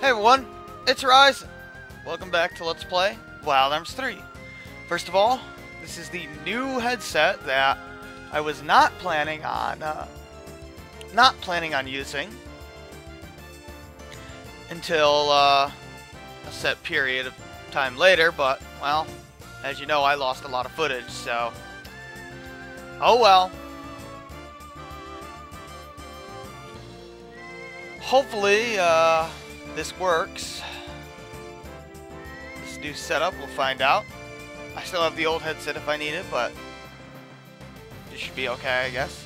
Hey everyone, it's Raizhen. Welcome back to Let's Play Wild Arms 3. First of all, this is the new headset that I was not planning on, uh, not planning on using until uh, a set period of time later, but, well, as you know, I lost a lot of footage, so... Oh well. Hopefully, uh, this works. This new setup, we'll find out. I still have the old headset if I need it, but it should be okay, I guess.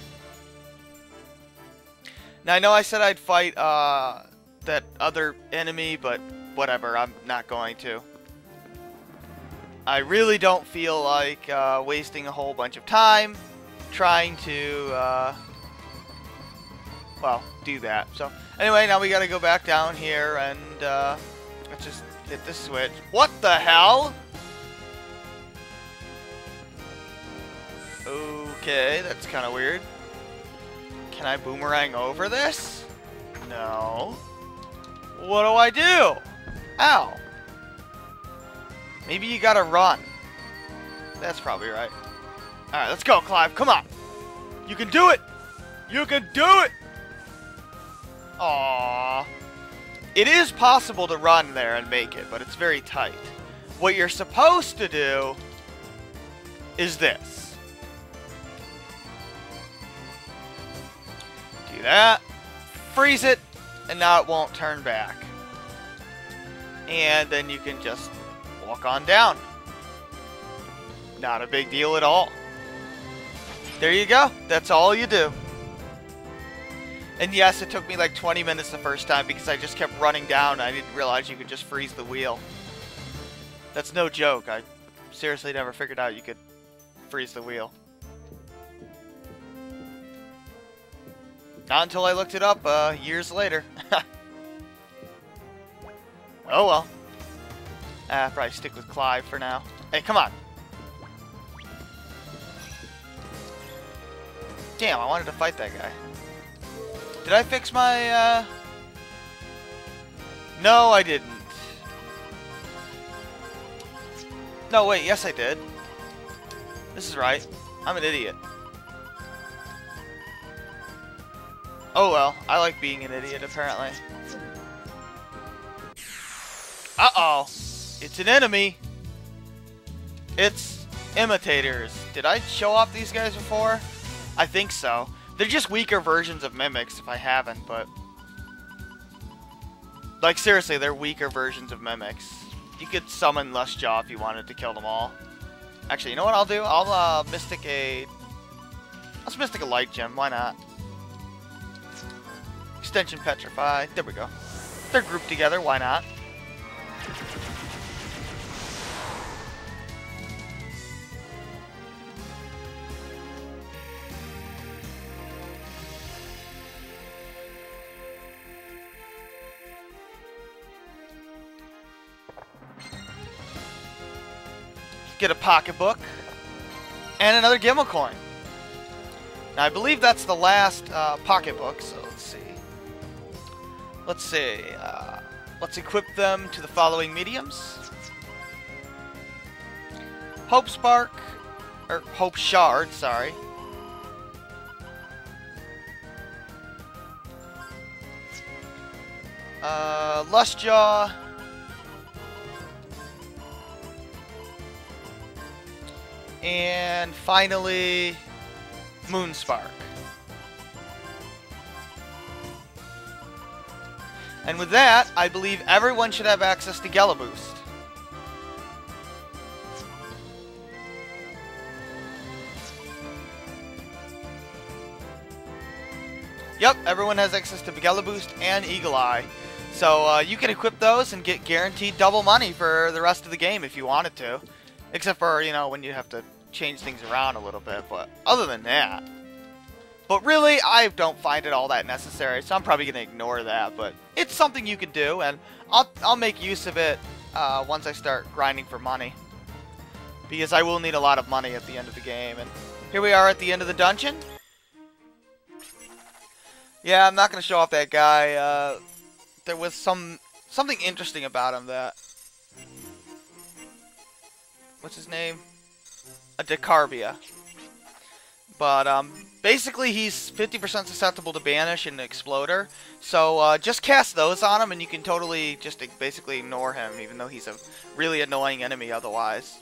Now, I know I said I'd fight uh, that other enemy, but whatever, I'm not going to. I really don't feel like uh, wasting a whole bunch of time trying to, uh, well, do that. So, anyway, now we gotta go back down here and, uh, let's just hit the switch. What the hell? Okay, that's kind of weird. Can I boomerang over this? No. What do I do? Ow. Maybe you gotta run. That's probably right. Alright, let's go, Clive. Come on. You can do it. You can do it. Aww. It is possible to run there and make it, but it's very tight. What you're supposed to do is this. Do that. Freeze it, and now it won't turn back. And then you can just walk on down. Not a big deal at all. There you go. That's all you do. And yes, it took me like 20 minutes the first time because I just kept running down. I didn't realize you could just freeze the wheel. That's no joke. I seriously never figured out you could freeze the wheel. Not until I looked it up uh, years later. oh well. Ah, probably stick with Clive for now. Hey, come on. Damn, I wanted to fight that guy. Did I fix my, uh... No, I didn't. No, wait, yes I did. This is right. I'm an idiot. Oh well, I like being an idiot apparently. Uh-oh. It's an enemy. It's imitators. Did I show off these guys before? I think so. They're just weaker versions of mimics if I haven't, but... Like, seriously, they're weaker versions of mimics. You could summon Lustjaw if you wanted to kill them all. Actually, you know what I'll do? I'll, uh, Mystic a... Let's Mystic a Light Gem, why not? Extension Petrify, there we go. They're grouped together, why not? Get a pocketbook, and another Gimmel coin. Now, I believe that's the last uh, pocketbook, so let's see. Let's see. Uh, let's equip them to the following mediums. Hope Spark, or Hope Shard, sorry. Uh, Lustjaw, And finally, Moonspark. And with that, I believe everyone should have access to Gelaboost. Yep, everyone has access to Gelaboost and Eagle Eye. So uh, you can equip those and get guaranteed double money for the rest of the game if you wanted to. Except for, you know, when you have to change things around a little bit, but other than that. But really, I don't find it all that necessary, so I'm probably going to ignore that, but it's something you can do, and I'll, I'll make use of it uh, once I start grinding for money. Because I will need a lot of money at the end of the game, and here we are at the end of the dungeon. Yeah, I'm not going to show off that guy. Uh, there was some something interesting about him that what's his name? A Decarbia. But um, basically, he's 50% susceptible to Banish and Exploder. So uh, just cast those on him, and you can totally just basically ignore him, even though he's a really annoying enemy otherwise.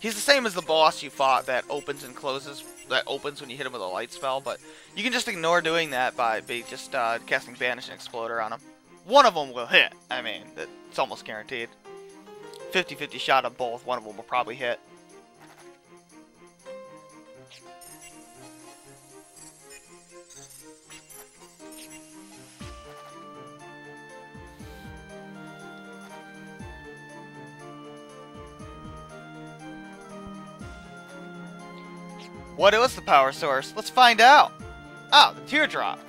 He's the same as the boss you fought that opens and closes, that opens when you hit him with a light spell, but you can just ignore doing that by, just uh, casting Banish and Exploder on him. One of them will hit. I mean, it's almost guaranteed. 50-50 shot of both. One of them will probably hit. What is the power source? Let's find out. Oh, the teardrop.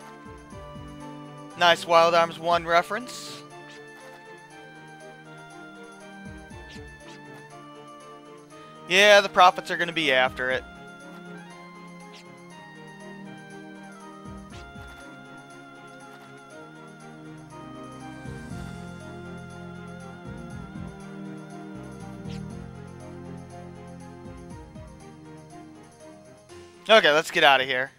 Nice Wild Arms 1 reference. Yeah, the prophets are going to be after it. Okay, let's get out of here.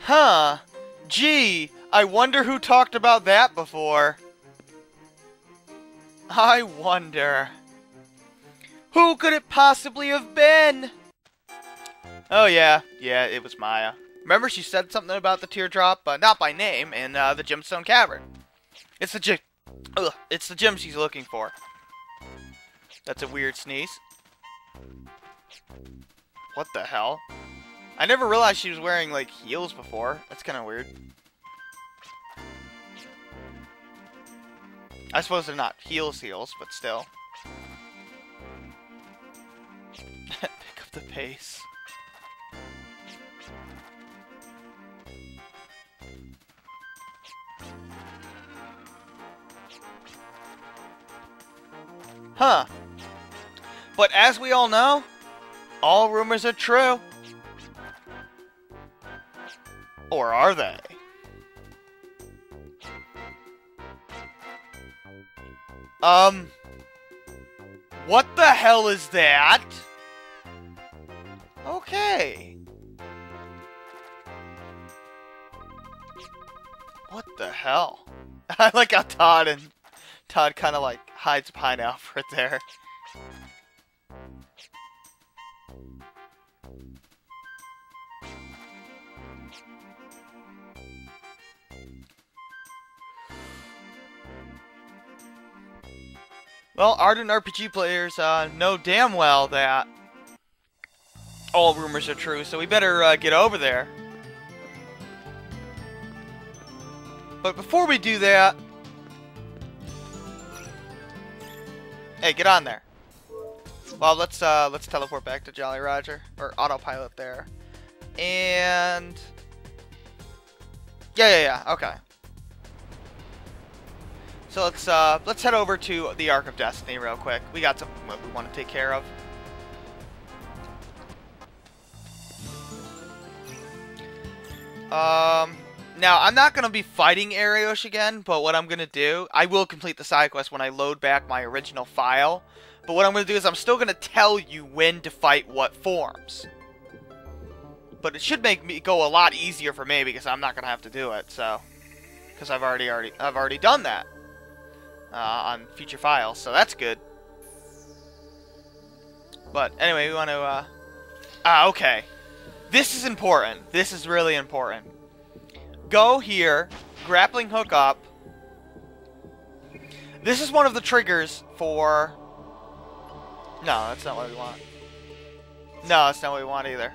Huh. Gee, I wonder who talked about that before. I wonder. Who could it possibly have been? Oh yeah, yeah, it was Maya. Remember she said something about the teardrop, but not by name, in uh, the Gemstone Cavern. It's the Ugh, it's the gem she's looking for. That's a weird sneeze. What the hell? I never realized she was wearing, like, heels before. That's kind of weird. I suppose they're not heels heels, but still. Pick up the pace. Huh. But as we all know, all rumors are true. Or are they? Um... What the hell is that? Okay. What the hell? I like how Todd and Todd kind of like hides behind Alfred there. Well, ardent RPG players uh, know damn well that all rumors are true, so we better uh, get over there. But before we do that, Hey, get on there. Well, let's uh, let's teleport back to Jolly Roger or autopilot there, and yeah, yeah, yeah. Okay. So let's uh, let's head over to the Ark of Destiny real quick. We got something that we want to take care of. Um, now, I'm not going to be fighting Ariosh again, but what I'm going to do, I will complete the side quest when I load back my original file. But what I'm going to do is I'm still going to tell you when to fight what forms. But it should make me go a lot easier for me because I'm not going to have to do it, so... Because I've already, already, I've already done that uh, on future files, so that's good. But anyway, we want to, uh... Ah, okay. This is important. This is really important go here, grappling hook up. This is one of the triggers for... No, that's not what we want. No, that's not what we want either.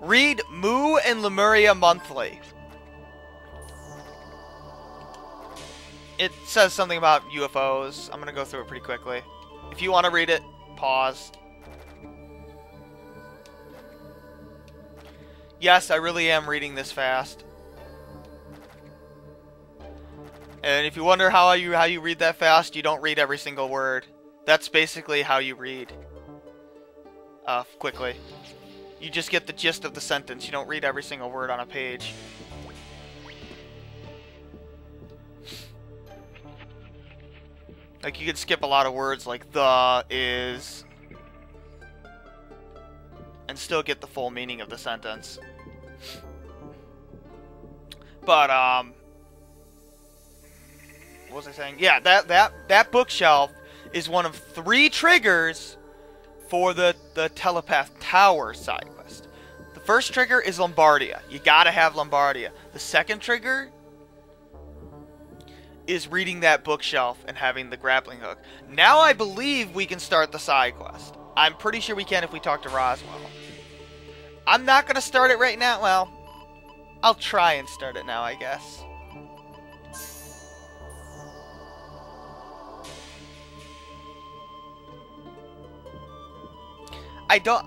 Read Moo and Lemuria Monthly. It says something about UFOs. I'm to go through it pretty quickly. If you want to read it, pause. Yes, I really am reading this fast. And if you wonder how you how you read that fast, you don't read every single word. That's basically how you read uh, quickly. You just get the gist of the sentence. You don't read every single word on a page. Like, you could skip a lot of words like the, is, and still get the full meaning of the sentence. But, um, what was I saying? Yeah, that, that, that bookshelf is one of three triggers for the, the Telepath Tower side quest. The first trigger is Lombardia. You gotta have Lombardia. The second trigger is reading that bookshelf and having the grappling hook. Now I believe we can start the side quest. I'm pretty sure we can if we talk to Roswell. I'm not going to start it right now. Well, I'll try and start it now, I guess. I don't...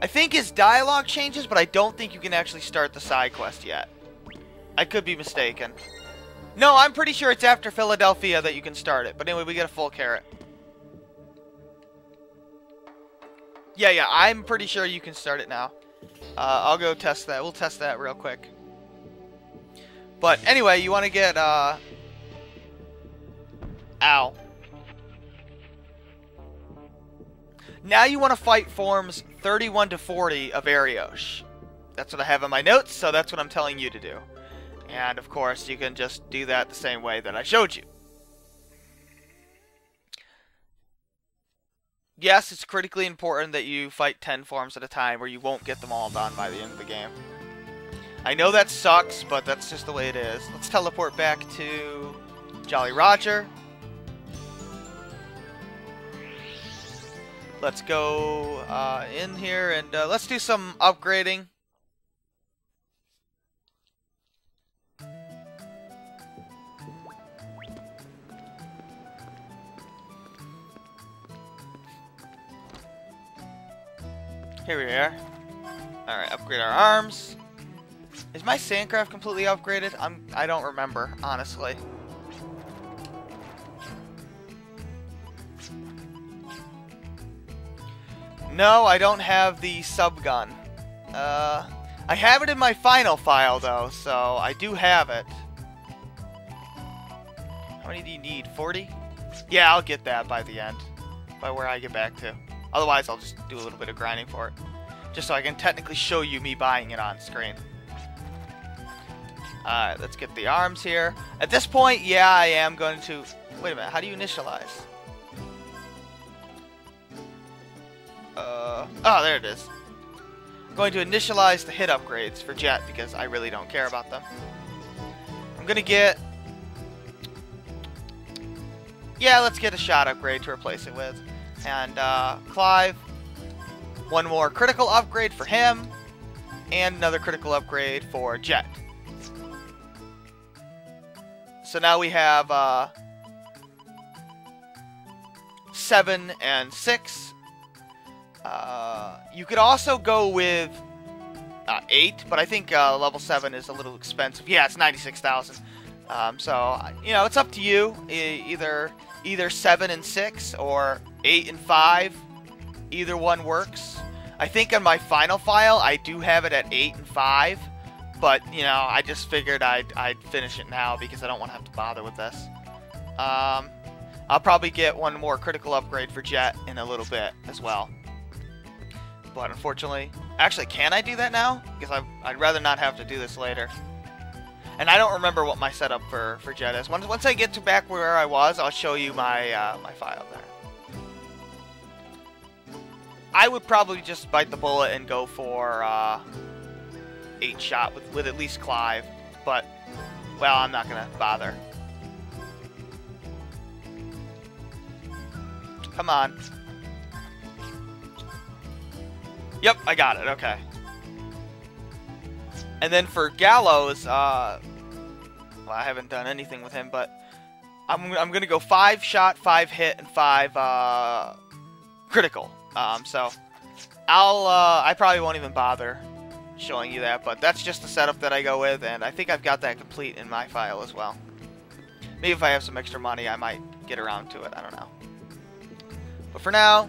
I think his dialogue changes, but I don't think you can actually start the side quest yet. I could be mistaken. No, I'm pretty sure it's after Fila Del Fia that you can start it. But anyway, we get a full carrot. Yeah, yeah, I'm pretty sure you can start it now. Uh, I'll go test that. We'll test that real quick. But anyway, you want to get, uh... Ow. Now you want to fight forms 31 to 40 of Ariosh. That's what I have in my notes, so that's what I'm telling you to do. And of course, you can just do that the same way that I showed you. Yes, it's critically important that you fight 10 forms at a time or you won't get them all done by the end of the game. I know that sucks, but that's just the way it is. Let's teleport back to Jolly Roger. Let's go uh, in here and uh, let's do some upgrading. Here we are. Alright, upgrade our arms. Is my Sandcraft completely upgraded? I'm I don't remember, honestly. No, I don't have the subgun. Uh, I have it in my final file though, so I do have it. How many do you need? 40? Yeah, I'll get that by the end. By where I get back to. Otherwise, I'll just do a little bit of grinding for it. Just so I can technically show you me buying it on screen. Alright, let's get the arms here. At this point, yeah, I am going to... Wait a minute, how do you initialize? Uh, oh, there it is. I'm going to initialize the hit upgrades for Jet because I really don't care about them. I'm going to get... Yeah, let's get a shot upgrade to replace it with. And uh, Clive, one more critical upgrade for him, and another critical upgrade for Jet. So now we have uh, 7 and 6. Uh, you could also go with uh, 8, but I think uh, level 7 is a little expensive. Yeah, it's 96,000. Um, so, you know, it's up to you. E either either 7 and 6 or 8 and 5. Either one works. I think on my final file, I do have it at 8 and 5. But, you know, I just figured I'd, I'd finish it now because I don't want to have to bother with this. Um, I'll probably get one more critical upgrade for Jet in a little bit as well. But unfortunately... Actually, can I do that now? Because I, I'd rather not have to do this later. And I don't remember what my setup for, for Jet is. Once, once I get to back where I was, I'll show you my, uh, my file there. I would probably just bite the bullet and go for uh, 8 shot with, with at least Clive. But, well, I'm not going to bother. Come on. Yep, I got it. Okay. And then for Gallows, uh, well, I haven't done anything with him, but I'm, I'm going to go 5 shot, 5 hit, and 5 uh, critical. Um, so I'll, uh, I probably won't even bother showing you that, but that's just the setup that I go with, and I think I've got that complete in my file as well. Maybe if I have some extra money, I might get around to it. I don't know. But for now,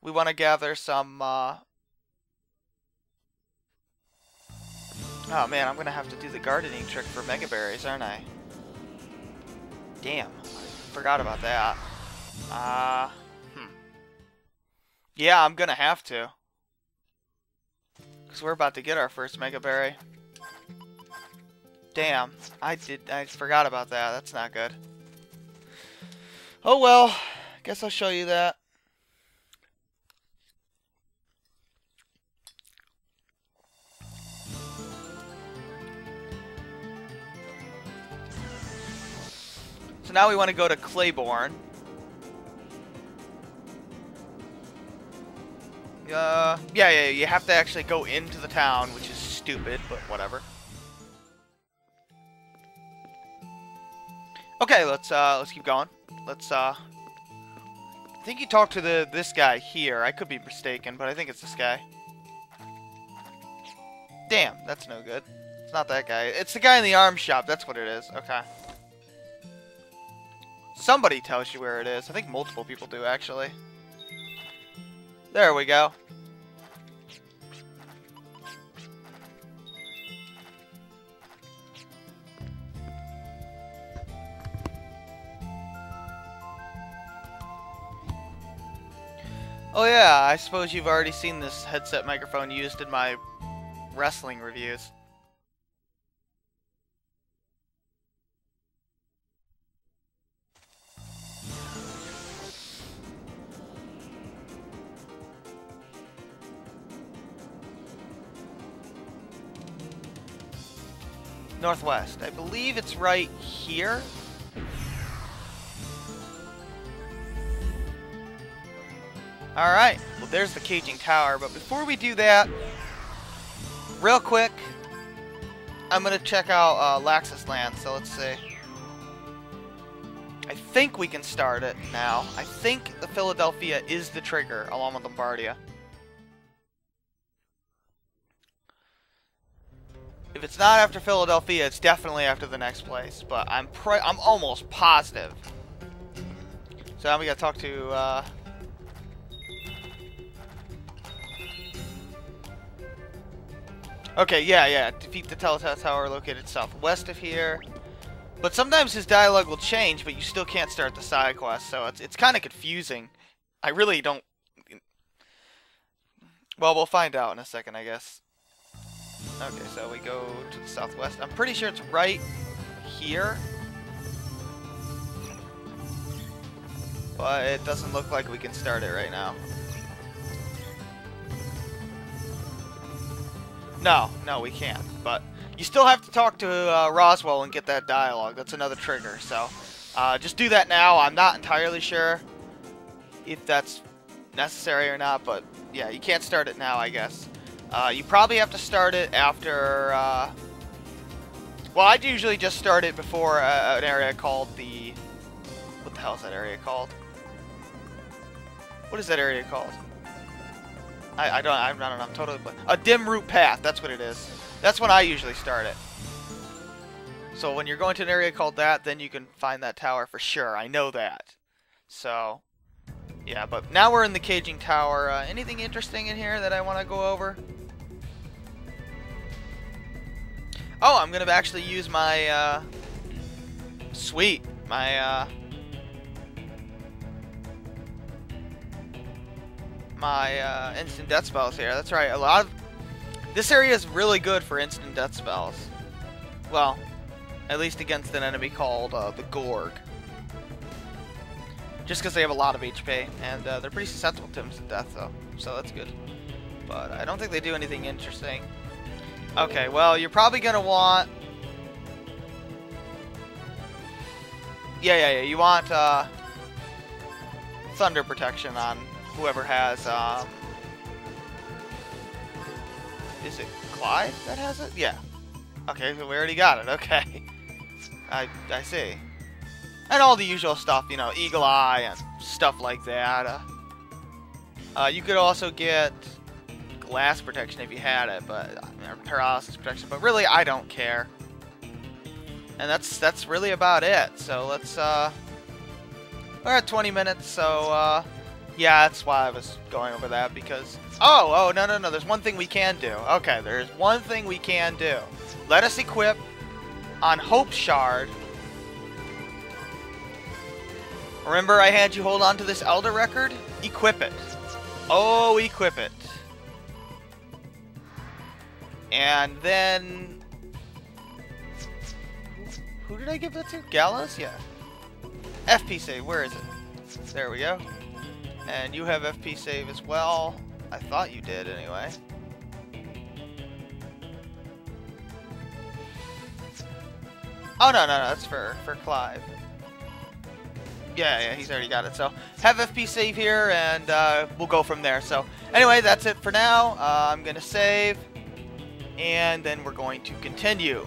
we want to gather some. Uh... Oh man, I'm gonna have to do the gardening trick for mega berries, aren't I? Damn, I forgot about that. Uh, hmm. Yeah, I'm gonna have to. Because we're about to get our first Mega Berry. Damn, I did, I forgot about that. That's not good. Oh well, guess I'll show you that. So now we want to go to Claiborne. Uh, yeah, yeah, you have to actually go into the town, which is stupid, but whatever. Okay, let's uh, let's keep going. Let's uh, I think you talked to the this guy here. I could be mistaken, but I think it's this guy. Damn, that's no good. It's not that guy. It's the guy in the arm shop. That's what it is. Okay. Somebody tells you where it is. I think multiple people do, actually. There we go. Oh yeah, I suppose you've already seen this headset microphone used in my wrestling reviews. Northwest. I believe it's right here. Alright, well there's the caging tower, but before we do that, real quick, I'm to check out uh, Laxus Land, so let's see. I think we can start it now. I think the Fila Del Fia is the trigger, along with Lombardia. It's not after Fila Del Fia, it's definitely after the next place. But I'm I'm almost positive. So now we gotta talk to. Uh... Okay, yeah, yeah. Defeat the Telepath Tower located southwest of here. But sometimes his dialogue will change, but you still can't start the side quest, so it's it's kind of confusing. I really don't. Well, we'll find out in a second, I guess. Okay, so we go to the southwest. I'm pretty sure it's right here. But it doesn't look like we can start it right now. No, no, we can't. But you still have to talk to uh, Roswell and get that dialogue. That's another trigger. So uh, just do that now. I'm not entirely sure if that's necessary or not. But yeah, you can't start it now, I guess. Uh, you probably have to start it after, uh, well, I'd usually just start it before uh, an area called the, what the hell is that area called? What is that area called? I, I don't, I don't know, I'm totally, a dim root path, that's what it is. That's when I usually start it. So when you're going to an area called that, then you can find that tower for sure, I know that. So, yeah, but now we're in the caging tower. Uh, anything interesting in here that I want to go over? Oh, I'm gonna actually use my, uh, sweet, my, uh, my, uh, instant death spells here. That's right, a lot of, this area is really good for instant death spells. Well, at least against an enemy called, uh, the Gorg. Just because they have a lot of HP, and, uh, they're pretty susceptible to instant death, though, so that's good. But I don't think they do anything interesting. Okay, well, you're probably going to want... Yeah, yeah, yeah. You want uh, Thunder Protection on whoever has... Um... Is it Clyde that has it? Yeah. Okay, we already got it. Okay. I, I see. And all the usual stuff, you know, Eagle Eye and stuff like that. Uh, uh, you could also get glass protection if you had it, but or paralysis protection. But really, I don't care. And that's that's really about it. So let's uh, we're at 20 minutes. So uh, Yeah, that's why I was going over that because. Oh, oh no no no! There's one thing we can do. Okay, there's one thing we can do. Let us equip on Hope Shard. Remember, I had you hold on to this Elder record. Equip it. Oh, equip it. And then... Who did I give that to? Gallows? Yeah. FP save, where is it? There we go. And you have FP save as well. I thought you did anyway. Oh, no, no, no, that's for, for Clive. Yeah, yeah, he's already got it. So have FP save here, and uh, we'll go from there. So anyway, that's it for now. Uh, I'm going to save, and then we're going to continue.